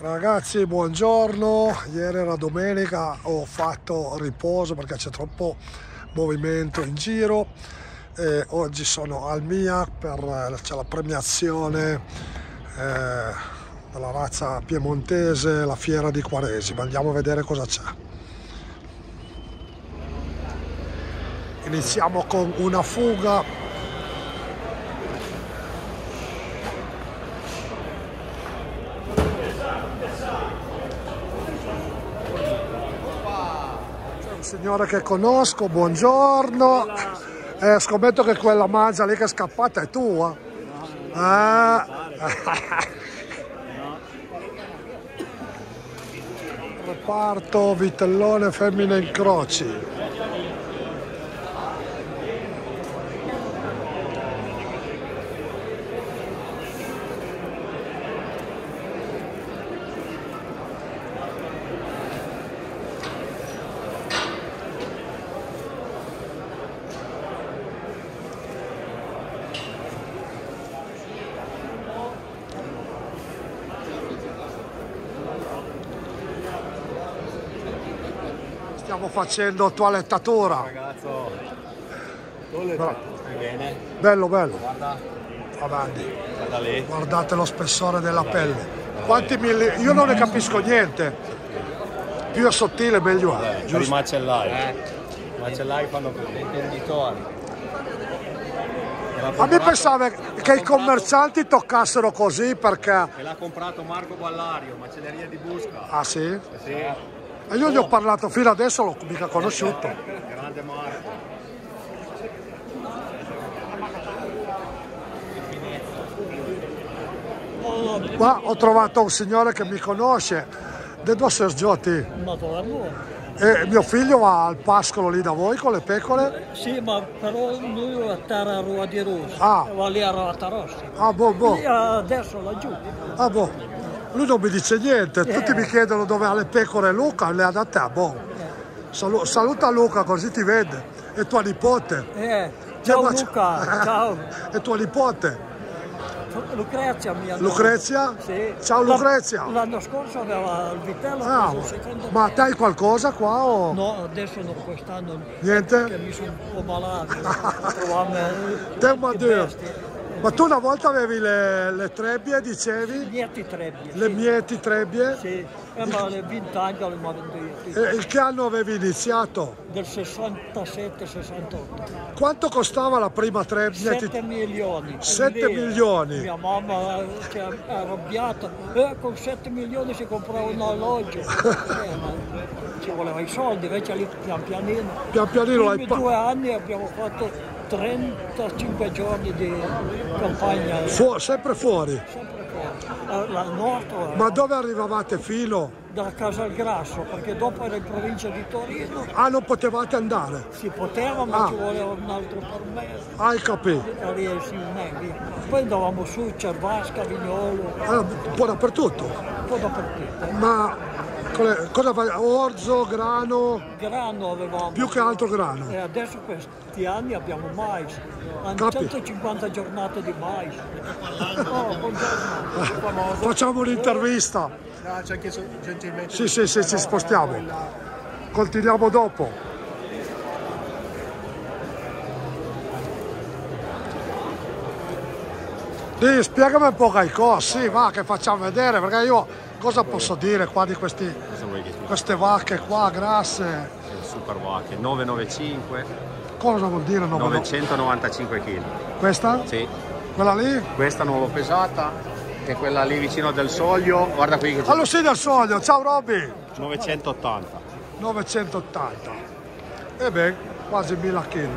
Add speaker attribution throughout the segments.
Speaker 1: Ragazzi, buongiorno. Ieri era domenica, ho fatto riposo perché c'è troppo movimento in giro. E oggi sono al MIA per c'è la premiazione eh, della razza piemontese, la fiera di Quaresima. Andiamo a vedere cosa c'è. Iniziamo con una fuga signora che conosco, buongiorno. Eh, scommetto che quella mangia lì che è scappata è tua. Eh. Reparto vitellone femmine incroci. Stiamo facendo toalettatura.
Speaker 2: Ragazzo,
Speaker 1: bene? Bello, bello.
Speaker 2: Guarda.
Speaker 1: Avanti.
Speaker 2: Guarda lì.
Speaker 1: Guardate lo spessore della pelle. Quanti milli... Io non ne capisco niente. Più è sottile meglio è.
Speaker 2: Per i macellai. Eh. I macellai fanno per gli.
Speaker 1: A me pensava che i commercianti toccassero così perché...
Speaker 2: E l'ha comprato Marco Ballario, macelleria di Busca.
Speaker 1: Ah sì?
Speaker 2: Sì.
Speaker 1: E io gli ho parlato fino adesso, l'ho mica conosciuto.
Speaker 2: Grande Marco.
Speaker 1: Qua ho trovato un signore che mi conosce, De due Sergiotti. E mio figlio va al pascolo lì da voi con le pecore?
Speaker 3: Sì, ma però lui va a terra a Rua di Rosa,
Speaker 1: ah.
Speaker 3: va lì a Rota Rossa.
Speaker 1: Ah, boh, boh.
Speaker 3: E adesso laggiù.
Speaker 1: Ah, boh. Lui non mi dice niente, tutti mi chiedono dove ha le pecore Luca, le ha da te, boh. Salu saluta Luca così ti vede, è tua nipote.
Speaker 3: Eh, ciao Luca, ciao.
Speaker 1: È tua nipote.
Speaker 3: Lucrezia mia
Speaker 1: Lucrezia?
Speaker 3: Sì.
Speaker 1: Ciao Lucrezia.
Speaker 3: L'anno scorso aveva il vitello.
Speaker 1: Ah, ma te hai qualcosa qua o?
Speaker 3: No, adesso non quest'anno.
Speaker 1: Niente?
Speaker 3: Perché mi sono un po' malato.
Speaker 1: Te ma ma tu una volta avevi le, le trebbie, dicevi?
Speaker 3: Mieti trebbie.
Speaker 1: Le
Speaker 3: sì.
Speaker 1: mieti trebbie?
Speaker 3: Sì, eh, ma le 20 anni le venduto
Speaker 1: E in che anno avevi iniziato?
Speaker 3: Del 67-68.
Speaker 1: Quanto costava la prima trebbia?
Speaker 3: 7 milioni.
Speaker 1: 7 milioni?
Speaker 3: Mia mamma si è arrabbiata. Eh, con 7 milioni si comprava un alloggio. eh, ci voleva i soldi, invece lì pian pianino.
Speaker 1: Pian pianino l'hai
Speaker 3: fatto. due anni abbiamo fatto 35 giorni di campagna.
Speaker 1: Fu sempre fuori?
Speaker 3: Sempre fuori. Al nord.
Speaker 1: Ma dove arrivavate fino?
Speaker 3: Da Casa al Grasso, perché dopo era in provincia di Torino.
Speaker 1: Ah, non potevate andare?
Speaker 3: Si poteva, ma ah. ci voleva un altro permesso.
Speaker 1: Hai capito?
Speaker 3: Poi andavamo su, Cervasca, Vignolo.
Speaker 1: Ah, un po' dappertutto?
Speaker 3: Un po' dappertutto.
Speaker 1: Ma cosa fai? Orzo, grano?
Speaker 3: Grano avevamo.
Speaker 1: Più che altro grano.
Speaker 3: E adesso questi anni abbiamo mais. Hanno 150 giornate di mais. Oh, buongiorno.
Speaker 1: Facciamo un'intervista.
Speaker 2: No, c'è anche gentilmente.
Speaker 1: Sì, sì, sì, ci spostiamo. Continuiamo dopo. Sì, spiegami un po' che cosa, sì, va, che facciamo vedere, perché io cosa posso dire qua di questi, queste vacche qua grasse?
Speaker 2: Super vacche, 995.
Speaker 1: Cosa vuol dire
Speaker 2: 995 kg.
Speaker 1: Questa?
Speaker 2: Sì.
Speaker 1: Quella lì?
Speaker 2: Questa non l'ho pesata, e quella lì vicino del soglio, guarda qui che.
Speaker 1: Allora sì del soglio, ciao Robby!
Speaker 2: 980.
Speaker 1: 980. E beh, quasi 1000 kg.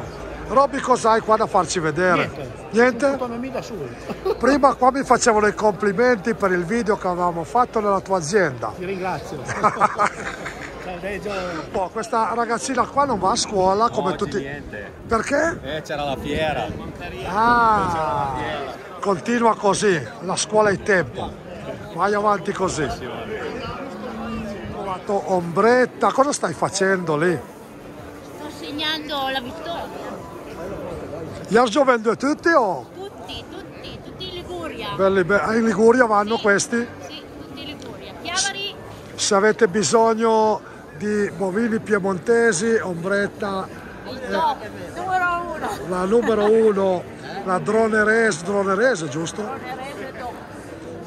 Speaker 1: Robby cos'hai qua da farci vedere?
Speaker 3: Niente?
Speaker 1: Niente? Prima qua mi facevano i complimenti per il video che avevamo fatto nella tua azienda.
Speaker 3: Ti ringrazio.
Speaker 1: oh, questa ragazzina qua non va a scuola come
Speaker 2: no,
Speaker 1: tutti.
Speaker 2: Niente.
Speaker 1: Perché?
Speaker 2: Eh, c'era la fiera.
Speaker 1: Ah, continua così, la scuola è tempo. Vai avanti così. Ho trovato ombretta, cosa stai facendo lì?
Speaker 4: Sto segnando la vittoria.
Speaker 1: Gli has gioventù tutti o?
Speaker 4: Tutti, tutti, tutti in Liguria.
Speaker 1: Belli, be in Liguria vanno
Speaker 4: sì,
Speaker 1: questi?
Speaker 4: Sì, tutti in Liguria. Chiama
Speaker 1: se avete bisogno di bovini piemontesi, ombretta,
Speaker 4: Numero uno.
Speaker 1: la numero uno, la dronerese, dronerese giusto?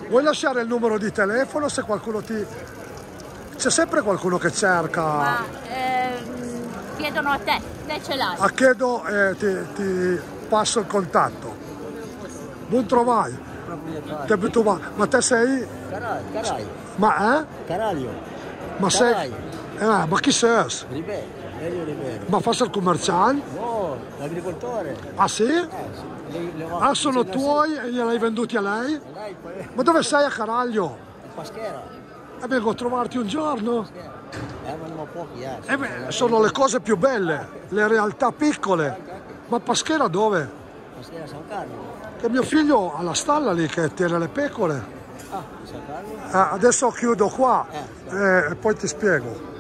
Speaker 1: Vuoi lasciare il numero di telefono se qualcuno ti... C'è sempre qualcuno che cerca...
Speaker 4: Ma ehm, chiedono a te, te ce l'hai.
Speaker 1: A chiedo e ti, ti passo il contatto. Non trovai. Ma, ma te sei...
Speaker 5: Carai, carai,
Speaker 1: Ma eh?
Speaker 5: Caraglio,
Speaker 1: Ma sei... Eh, ma chi sei?
Speaker 5: Ribeiro.
Speaker 1: Ma fai il commerciante?
Speaker 5: No, l'agricoltore.
Speaker 1: Ah sì?
Speaker 5: Eh, sì. Le- le ho-
Speaker 1: Ah, sono tuoi e gliel'hai venduti a lei?
Speaker 5: Lei poi
Speaker 1: Ma dove sei a Caraglio?
Speaker 5: il Paschera.
Speaker 1: E vengo a trovarti un giorno.
Speaker 5: Eh, eh.
Speaker 1: Beh, sono le cose più belle, le realtà piccole. Ma Paschera dove?
Speaker 5: Paschera San Carlo.
Speaker 1: Che mio figlio ha la stalla lì che tiene le pecore.
Speaker 5: Ah, San Carlo?
Speaker 1: Ah, adesso chiudo qua eh, e poi ti spiego.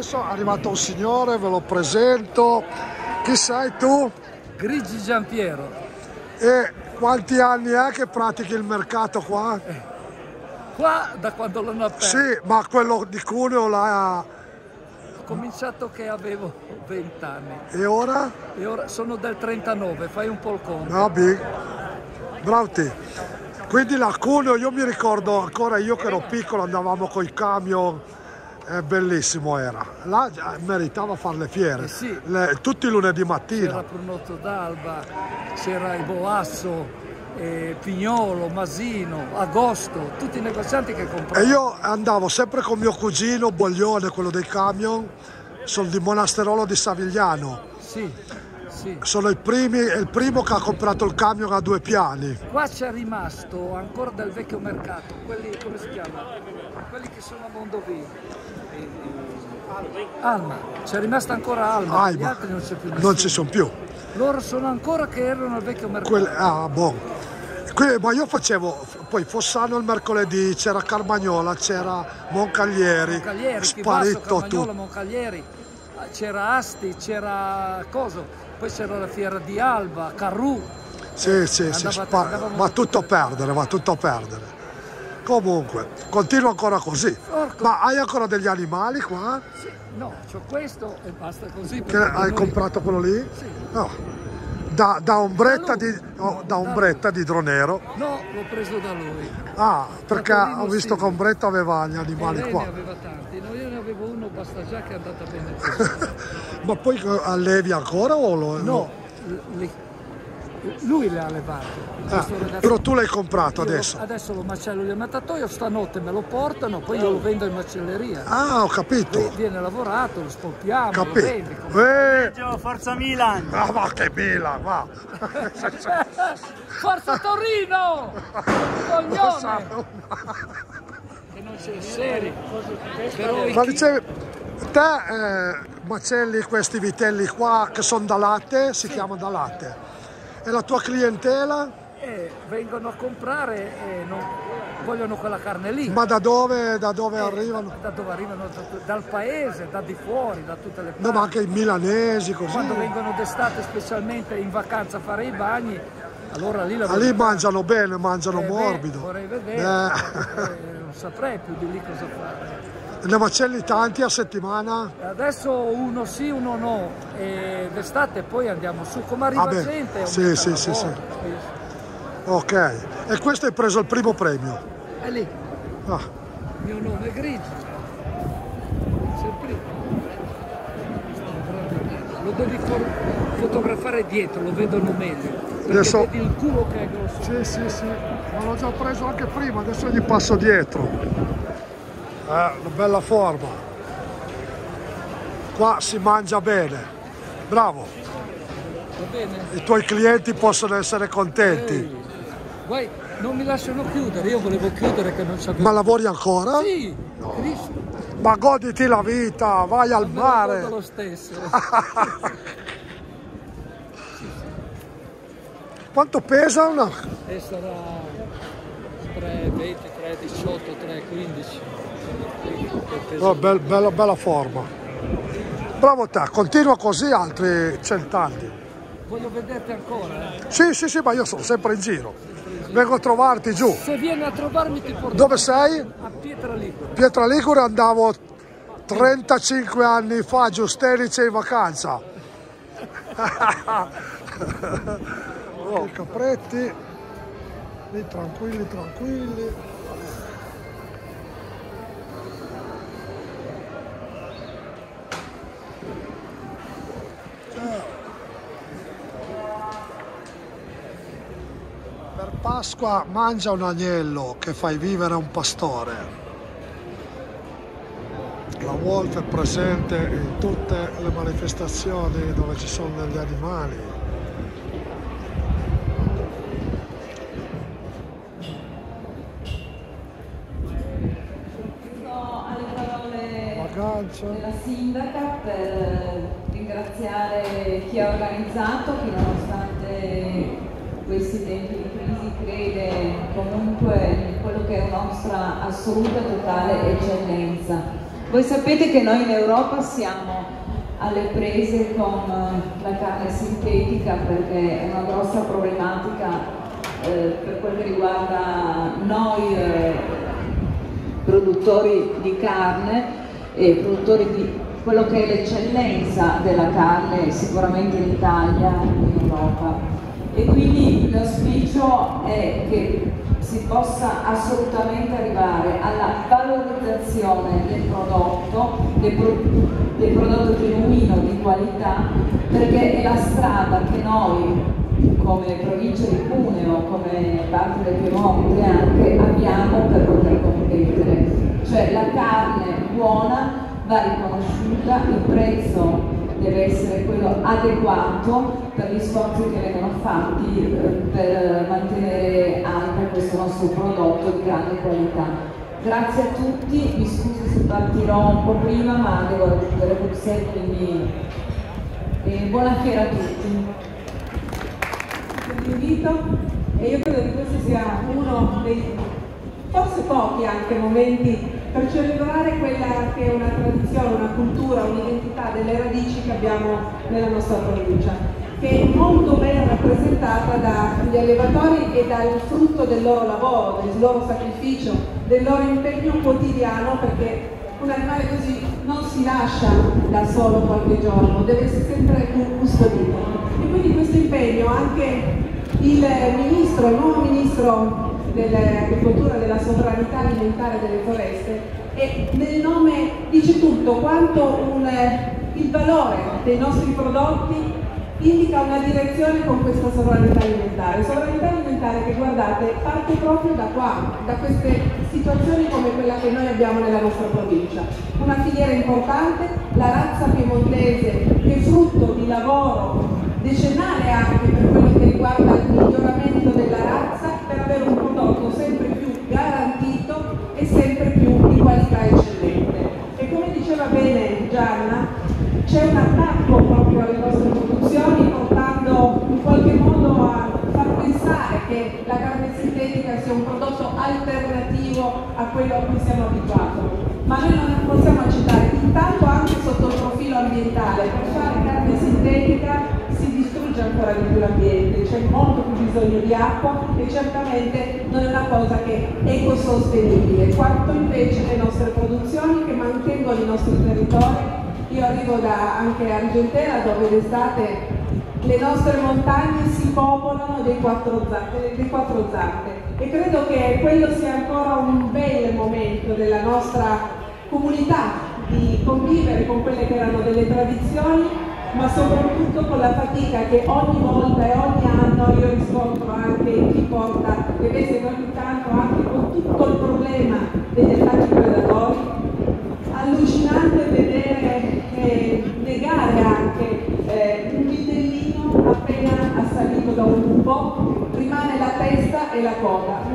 Speaker 1: Adesso è arrivato un signore, ve lo presento. Chi sei tu?
Speaker 6: Grigi Giampiero,
Speaker 1: E quanti anni è che pratichi il mercato qua?
Speaker 6: qua da quando l'hanno aperto,
Speaker 1: Sì, ma quello di Cuneo l'ha...
Speaker 6: ho cominciato che avevo 20 anni
Speaker 1: E ora?
Speaker 6: e ora sono del 39, fai un po' il conto.
Speaker 1: No, big. Brauti. Quindi la Cuneo, io mi ricordo ancora io che ero piccolo, andavamo con i camion, eh, bellissimo era. Là già meritava fare le fiere,
Speaker 6: Eh sì.
Speaker 1: Le- tutti i lunedì
Speaker 6: C'era
Speaker 1: mattina.
Speaker 6: Prunotto d'Alba, c'era il Boasso, eh, Pignolo, Masino, Agosto, tutti i negozianti che
Speaker 1: E
Speaker 6: compravano.
Speaker 1: io andavo sempre con mio cugino Boglione, quello dei camion, sono di Monasterolo di Savigliano.
Speaker 6: Sì, sì.
Speaker 1: Sono i primi, il primo che ha comprato il camion a due piani.
Speaker 6: Qua c'è rimasto ancora del vecchio mercato, quelli come si chiama? Quelli che sono a Mondovì. Alma, c'è rimasta ancora Alma,
Speaker 1: Ah,
Speaker 6: gli
Speaker 1: ma
Speaker 6: altri non c'è più nessuno.
Speaker 1: non ci sono più.
Speaker 6: Loro sono ancora che erano al vecchio mercato.
Speaker 1: Quelle- ah, boh. Que- ma io facevo, poi Fossano il mercoledì, c'era Carmagnola, c'era Moncaglieri,
Speaker 6: Moncaglieri,
Speaker 1: sparito
Speaker 6: Carmagnola,
Speaker 1: tutto.
Speaker 6: Moncaglieri, c'era Asti, c'era Coso, poi c'era la fiera di Alba, Carrù.
Speaker 1: Sì, sì, sì,
Speaker 6: Andava-
Speaker 1: va
Speaker 6: da
Speaker 1: tutto a perdere, va tutto a perdere. Comunque, continua ancora così.
Speaker 6: Porco.
Speaker 1: Ma hai ancora degli animali qua?
Speaker 6: No, c'ho questo e basta così.
Speaker 1: Che hai
Speaker 6: noi-
Speaker 1: comprato quello lì?
Speaker 6: Sì.
Speaker 1: No. Da, da ombretta,
Speaker 6: Da
Speaker 1: di, oh, da ombretta di Dronero.
Speaker 6: No, l'ho preso da lui.
Speaker 1: Ah, perché ho visto
Speaker 6: sì.
Speaker 1: che ombretta aveva gli animali
Speaker 6: lei ne
Speaker 1: qua.
Speaker 6: aveva tanti, no, io ne avevo uno, basta già che è andata bene.
Speaker 1: Ma poi eh, allevi ancora o lo...
Speaker 6: No, li- lui le ha levate.
Speaker 1: Ah, però tu l'hai comprato
Speaker 6: Io lo-
Speaker 1: adesso.
Speaker 6: adesso lo macello nel mattatoio, stanotte me lo portano, poi io lo vendo in macelleria.
Speaker 1: Ah, ho capito.
Speaker 6: Viene lavorato, lo spolpiamo, lo
Speaker 1: Capito.
Speaker 6: vendi. come-
Speaker 1: Eh,
Speaker 5: Forza Milan!
Speaker 1: ah, ma che Milan, va.
Speaker 6: Forza Torino! Coglione! Che non c'è seri. Però i
Speaker 1: Ma dicevi, te eh, macelli questi vitelli qua che sono da latte, si chiamano da latte. E la tua clientela?
Speaker 6: eh, vengono a comprare e non vogliono quella carne lì.
Speaker 1: Ma da dove, da dove
Speaker 6: Eh,
Speaker 1: arrivano?
Speaker 6: Da, da dove arrivano? Da- dal paese, da di fuori, da tutte le parti.
Speaker 1: No, ma anche i milanesi così.
Speaker 6: Quando vengono d'estate specialmente in vacanza a fare i bagni, allora lì la
Speaker 1: Ah, lì mangiano bene, mangiano
Speaker 6: Eh, beh,
Speaker 1: morbido.
Speaker 6: vorrei vedere,
Speaker 1: Eh.
Speaker 6: eh, non saprei più di lì cosa fare.
Speaker 1: Ne macelli tanti a settimana?
Speaker 6: Adesso uno sì, uno no, e d'estate poi andiamo su, come arriva
Speaker 1: Ah,
Speaker 6: gente.
Speaker 1: sì, sì, sì,
Speaker 6: lavoro.
Speaker 1: Ok. E questo hai preso il primo premio?
Speaker 6: È lì,
Speaker 1: Ah,
Speaker 6: il mio nome è Grigi. Sei il primo. Lo devi fotografare dietro, lo vedono meglio.
Speaker 1: Adesso-
Speaker 6: vedi il culo che è grosso.
Speaker 1: sì, sì, sì. Ma l'ho già preso anche prima, adesso gli passo dietro. Eh, una bella forma. Qua si mangia bene. Bravo.
Speaker 6: Va bene?
Speaker 1: I tuoi clienti possono essere contenti.
Speaker 6: Ehi, Guai, Non mi lasciano chiudere, io volevo chiudere che non c'avevo.
Speaker 1: Ma lavori ancora?
Speaker 6: Sì, Cristo.
Speaker 1: Ma goditi la vita, vai al
Speaker 6: godo
Speaker 1: mare.
Speaker 6: lo stesso.
Speaker 1: Quanto pesa una?
Speaker 6: e sarà 3, 20, 3, 18, 3, 15.
Speaker 1: Oh, bel- bella, bella forma. Bravo te, continua così altri cent'anni.
Speaker 6: Voglio vederti ancora. eh.
Speaker 1: Sì, sì, sì, ma io sono sempre in giro. Vengo a trovarti giù.
Speaker 6: Se vieni a trovarmi ti porto
Speaker 1: Dove sei?
Speaker 6: a Pietra Ligure.
Speaker 1: Pietra Ligure andavo 35 anni fa a Giustenice in vacanza. oh, i capretti, lì tranquilli, tranquilli. Pasqua mangia un agnello che fai vivere un pastore. La Wolf è presente in tutte le manifestazioni dove ci sono degli animali. Vagancia.
Speaker 7: della sindaca per ringraziare chi ha organizzato, chi nonostante questi tempi di crisi crede comunque in quello che è nostra assoluta totale eccellenza. Voi sapete che noi in Europa siamo alle prese con eh, la carne sintetica perché è una grossa problematica eh, per quel che riguarda noi eh, produttori di carne e produttori di quello che è l'eccellenza della carne sicuramente in Italia e in Europa. E quindi l'auspicio è che si possa assolutamente arrivare alla valorizzazione del prodotto, del, pro- del prodotto genuino di qualità, perché è la strada che noi come provincia di Cuneo, come parte del Piemonte anche, abbiamo per poter competere. Cioè la carne buona va riconosciuta, il prezzo deve essere quello adeguato per gli sforzi che vengono fatti eh, per mantenere alto questo nostro prodotto di grande qualità. Grazie a tutti, mi scuso se partirò un po' prima ma devo raggiungere Bruxelles, quindi eh, buona fiera a tutti
Speaker 8: l'invito e io credo che questo sia uno dei forse pochi anche momenti per celebrare quella che è una tradizione, una cultura, un'identità delle radici che abbiamo nella nostra provincia, che è molto ben rappresentata dagli allevatori e dal frutto del loro lavoro, del loro sacrificio, del loro impegno quotidiano perché un animale così non si lascia da solo qualche giorno, deve essere sempre custodito. E quindi questo impegno anche il ministro, il nuovo ministro dell'agricoltura, della sovranità alimentare delle foreste e nel nome dice tutto quanto un, il valore dei nostri prodotti indica una direzione con questa sovranità alimentare. Sovranità alimentare che guardate parte proprio da qua, da queste situazioni come quella che noi abbiamo nella nostra provincia. Una filiera importante, la razza piemontese che è frutto di lavoro decennale anche per quello che riguarda il miglioramento della razza per avere un prodotto sempre più garantito e sempre più di qualità eccellente. E come diceva bene Gianna, c'è un attacco proprio alle nostre produzioni portando in qualche modo a far pensare che la carne sintetica sia un prodotto alternativo a quello a cui siamo abituati. Ma noi non possiamo accettare, intanto anche sotto il profilo ambientale, per fare carne sintetica si distrugge ancora di più l'ambiente, c'è molto più bisogno di acqua e certamente non è una cosa che è ecosostenibile, quanto invece le nostre produzioni che mantengono i nostri territori. Io arrivo da anche Argentera dove d'estate le nostre montagne si popolano dei quattro, zampe, dei quattro zampe e credo che quello sia ancora un bel momento della nostra comunità di convivere con quelle che erano delle tradizioni ma soprattutto con la fatica che ogni volta e ogni anno io riscontro anche in chi porta le bestie ogni tanto anche con tutto il problema degli attacchi predatori. Allucinante vedere eh, negare anche eh, un vitellino appena assalito da un lupo rimane la testa e la coda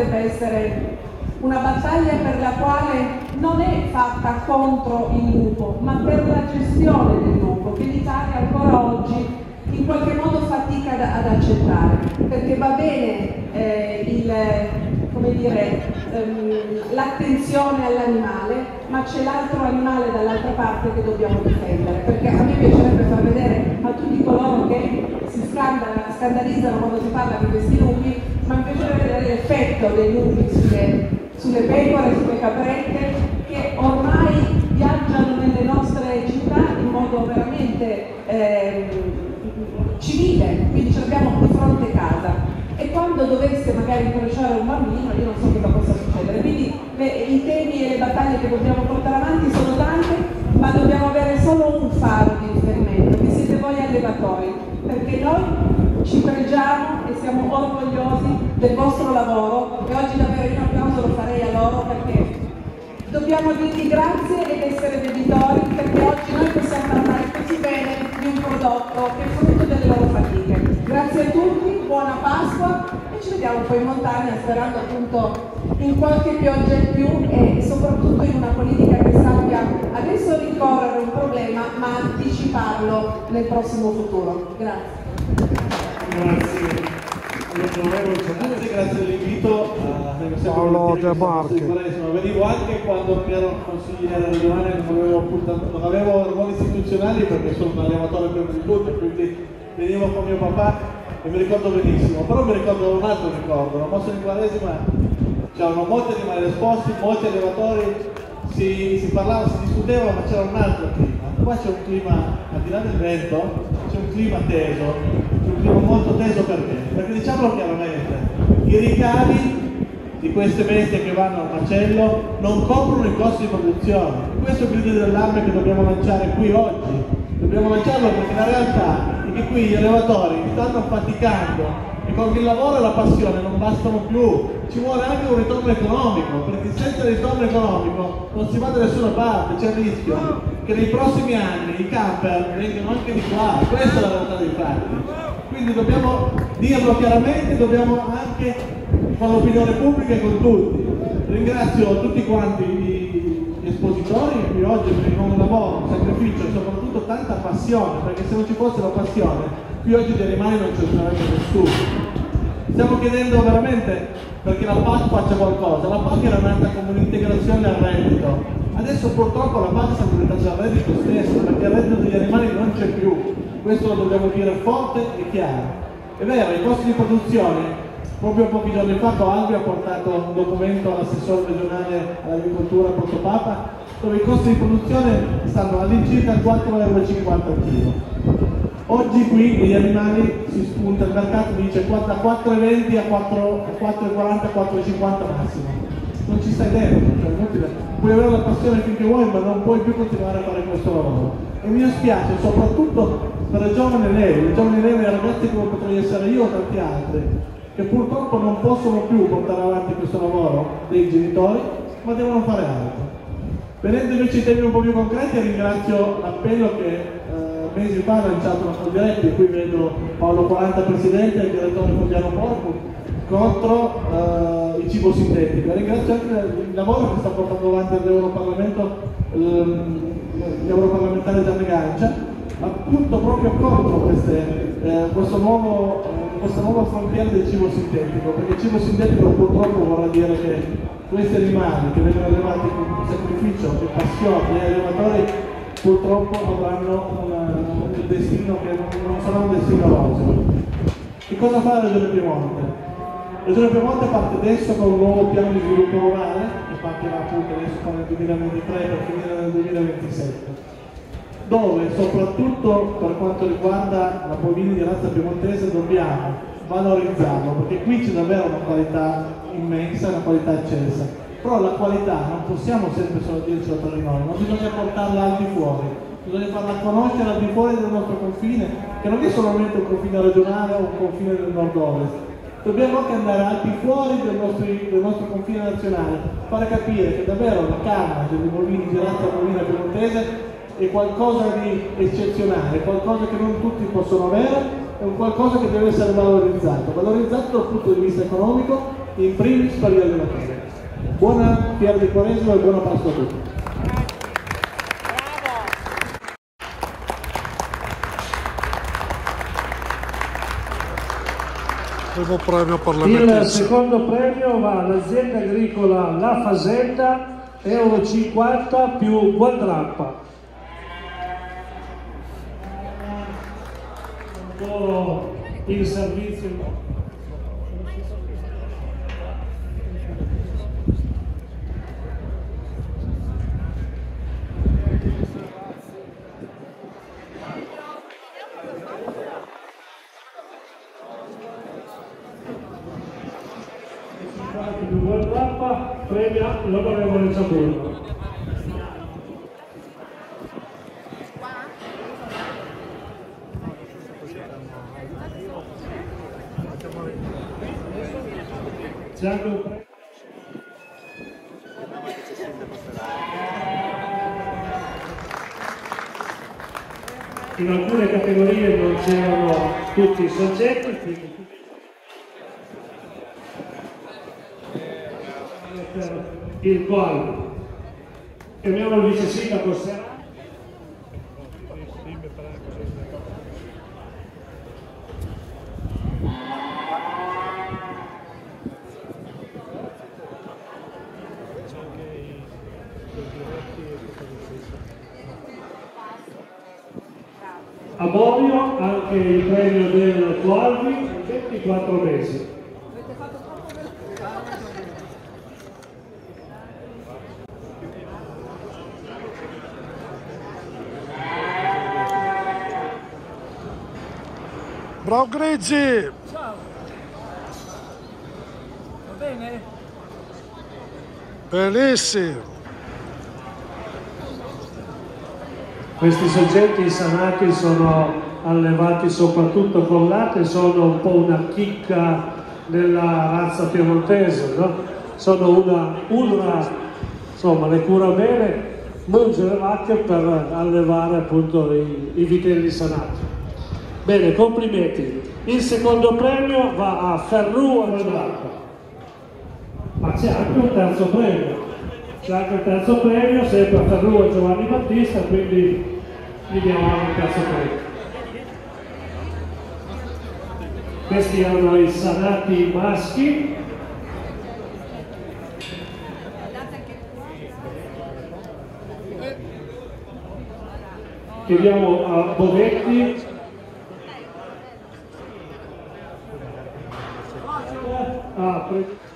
Speaker 8: debba essere una battaglia per la quale non è fatta contro il lupo, ma per la gestione del lupo, che l'Italia ancora oggi in qualche modo fatica ad, ad accettare, perché va bene eh, il, come dire, ehm, l'attenzione all'animale, ma c'è l'altro animale dall'altra parte che dobbiamo difendere, perché a me piacerebbe far vedere a tutti coloro che si scandalizzano quando si parla di questi lupi, ma mi piacerebbe vedere l'effetto dei lupi sulle, sulle pecore, sulle caprette, che ormai viaggiano nelle nostre città in modo veramente ehm, civile, quindi ce l'abbiamo di fronte casa e quando dovesse magari incrociare un bambino io non so cosa possa succedere. Quindi le, i temi e le battaglie che dobbiamo portare avanti sono tante, ma dobbiamo avere solo un faro di riferimento, che siete voi allevatori, perché noi ci pregiamo e siamo orgogliosi del vostro lavoro e oggi davvero io lo farei a loro perché dobbiamo dirvi grazie ed essere debitori perché oggi noi possiamo parlare così bene di un prodotto che è frutto delle loro fatiche. Grazie a tutti, buona Pasqua e ci vediamo poi in montagna sperando appunto in qualche pioggia in più e soprattutto in una politica che sappia adesso rincorrere un problema ma anticiparlo nel prossimo futuro. Grazie.
Speaker 9: Grazie. Grazie, grazie dell'invito.
Speaker 1: Paolo De Marchi.
Speaker 9: Venivo anche quando ero consigliere regionale, non avevo, non avevo ruoli istituzionali perché sono un allevatore prima di tutto, quindi venivo con mio papà e mi ricordo benissimo, però mi ricordo un altro ricordo, la mossa di Quaresima c'erano molti animali esposti, molti allevatori, si, si parlava, si discuteva, ma c'era un altro clima. Qua c'è un clima, al di là del vento, c'è un clima teso, un clima molto teso perché? Perché diciamolo chiaramente, i ricavi di queste bestie che vanno al macello non coprono i costi di produzione. Questo è il grido dell'allarme che dobbiamo lanciare qui oggi. Dobbiamo lanciarlo perché la realtà è che qui gli allevatori stanno faticando e con il lavoro e la passione non bastano più, ci vuole anche un ritorno economico, perché senza ritorno economico non si va da nessuna parte, c'è il rischio che nei prossimi anni i camper vengano anche di qua, questa è la realtà dei fatti. Quindi dobbiamo dirlo chiaramente, dobbiamo anche con l'opinione pubblica e con tutti. Ringrazio tutti quanti gli espositori qui oggi per il loro lavoro, un sacrificio e soprattutto tanta passione, perché se non ci fosse la passione qui oggi di animali non ne sarebbe nessuno. Stiamo chiedendo veramente perché la PAC faccia qualcosa. La PAC era nata come un'integrazione al reddito. Adesso purtroppo la PAC sta diventando il reddito stesso, perché il reddito degli animali non c'è più. Questo lo dobbiamo dire forte e chiaro. È vero, i costi di produzione, proprio pochi giorni fa Coalbi ha portato un documento all'assessore regionale all'agricoltura Porto Papa, dove i costi di produzione stanno all'incirca 4,50 euro al chilo. Oggi qui gli animali si spunta, il mercato dice da 4,20 a 4,40, 4,50 massimo. Non ci stai dentro, cioè, puoi avere la passione finché vuoi, ma non puoi più continuare a fare questo lavoro. E mi dispiace soprattutto per le giovani leve, le giovani leve e ragazzi come potrei essere io o tanti altri, che purtroppo non possono più portare avanti questo lavoro dei genitori, ma devono fare altro. Venendo invece ai temi un po' più concreti, ringrazio l'appello che eh, mesi fa ha lanciato una Fondiretti, qui vedo Paolo 40 Presidente e il direttore Fondiano Porco, contro uh, il cibo sintetico. Ringrazio anche il lavoro che sta portando avanti l'Europarlamento, ehm, l'Europarlamentare Gianni Gancia, appunto proprio contro queste, eh, questo nuovo, eh, questa nuova frontiera del cibo sintetico, perché il cibo sintetico purtroppo vorrà dire che questi animali che vengono allevati con sacrificio e passione, gli allevatori purtroppo avranno un destino che non, sarà un destino roseo. Che cosa fa la Regione Piemonte? La Regione Piemonte parte adesso con un nuovo piano di sviluppo rurale, che partirà appunto adesso con il 2023 per finire nel 2027, dove soprattutto per quanto riguarda la bovina di razza piemontese dobbiamo valorizzarlo, perché qui c'è davvero una qualità immensa, una qualità eccelsa però la qualità non possiamo sempre solo dircela tra di noi, non bisogna portarla al di fuori, bisogna farla conoscere al di fuori del nostro confine, che non è solamente un confine regionale o un confine del nord-ovest, dobbiamo anche andare al di fuori del nostro, del nostro confine nazionale, fare capire che davvero la carne dei bovini di razza bovina piemontese è qualcosa di eccezionale, qualcosa che non tutti possono avere, è un qualcosa che deve essere valorizzato, valorizzato dal punto di vista economico in primis per gli allenatori. Buona fiera di Quaresima e buona Pasqua a tutti.
Speaker 10: Il secondo premio va all'azienda agricola La Fasenda, Euro 50 più Guadrappa. In servizio. più Guadrappa premia l'onorevole Ciaburno. In alcune categorie non c'erano tutti i soggetti, quindi il quale chiamiamo il vice sindaco Serra. A Borio anche il premio del Coalvi, 24 mesi.
Speaker 1: Bravo Grigi!
Speaker 6: Ciao. Va bene?
Speaker 1: Benissimo!
Speaker 10: Questi soggetti sanati sono allevati soprattutto con latte, sono un po' una chicca della razza piemontese, no? Sono una ultra, insomma, le cura bene, mangia le vacche per allevare appunto i, i vitelli sanati. Bene, complimenti. Il secondo premio va a Ferru Angelarca. Ma c'è anche un terzo premio. C'è anche il terzo premio, sempre a Ferru e Giovanni Battista, quindi gli diamo anche il terzo premio. Questi erano i sanati maschi. Chiediamo a Bovetti Ah,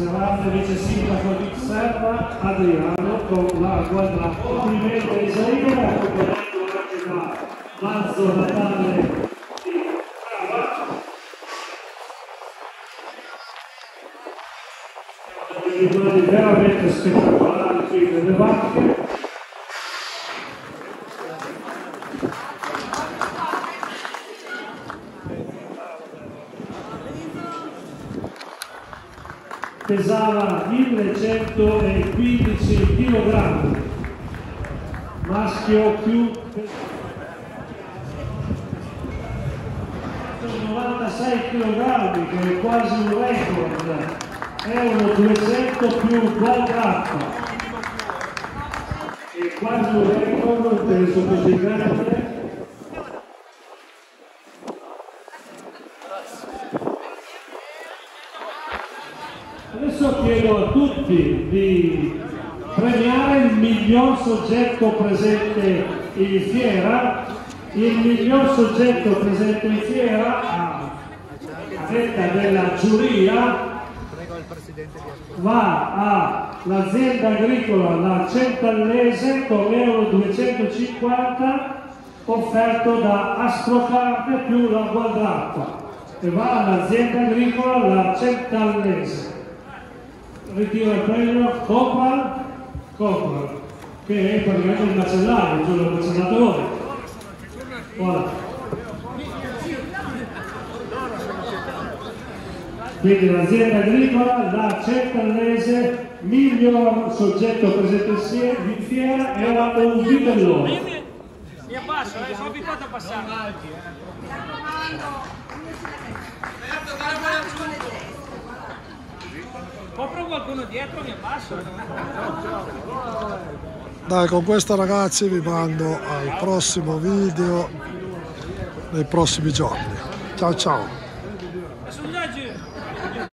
Speaker 10: Serrate vice sindaco di Serra Adriano con la guarda complimento di Isaia anche da Mazzo Natale di Cava degli animali veramente spettacolari qui nelle vacche pesava 1115 kg, maschio più 96 kg, che è quasi un record, euro 200 più guardrappa, è quasi un record, penso così di premiare il miglior soggetto presente in fiera. Il miglior soggetto presente in fiera, a a detta della giuria, va all'azienda agricola La Centallese con euro 250 offerto da Astrocarte più la Gualdratta e va all'azienda agricola la Centallese. Ritiro il premio Copal, Copal che è praticamente il macellario, cioè il macellatore. Voilà. Quindi l'azienda agricola, la Centallese, miglior soggetto presente in fiera era un vitellone.
Speaker 11: Mi abbasso, eh, sono abituato a passare. Compro qualcuno dietro, mi abbasso.
Speaker 1: Dai, con questo ragazzi vi mando al prossimo video nei prossimi giorni. Ciao ciao!